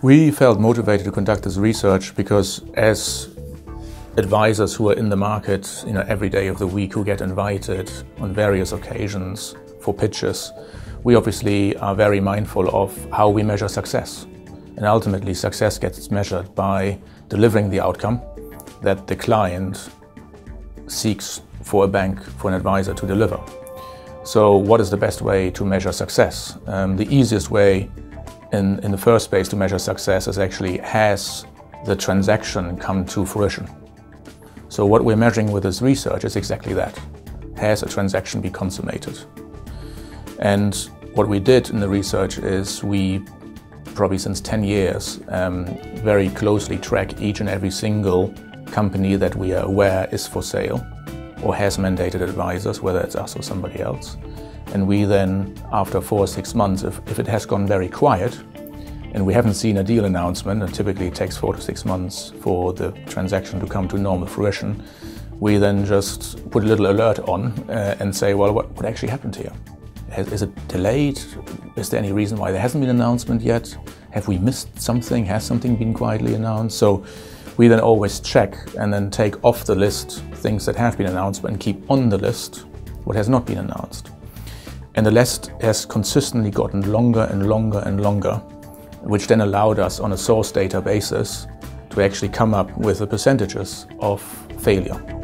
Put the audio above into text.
We felt motivated to conduct this research because as advisors who are in the market you know, every day of the week who get invited on various occasions for pitches, we obviously are very mindful of how we measure success. And ultimately, success gets measured by delivering the outcome that the client seeks for a bank, for an advisor to deliver. So, what is the best way to measure success? Um, the easiest way in, in the first place to measure success is actually has the transaction come to fruition? So what we're measuring with this research is exactly that. Has a transaction been consummated? And what we did in the research is we, probably since 10 years, um, very closely track each and every single company that we are aware is for sale or has mandated advisors, whether it's us or somebody else. And we then, after four or six months, if, if it has gone very quiet, and we haven't seen a deal announcement, and typically it takes four to six months for the transaction to come to normal fruition, we then just put a little alert on uh, and say, well, what, what actually happened here? Has, is it delayed? Is there any reason why there hasn't been an announcement yet? Have we missed something? Has something been quietly announced? So we then always check and then take off the list things that have been announced and keep on the list what has not been announced. And the list has consistently gotten longer and longer and longer which then allowed us on a source data basis to actually come up with the percentages of failure.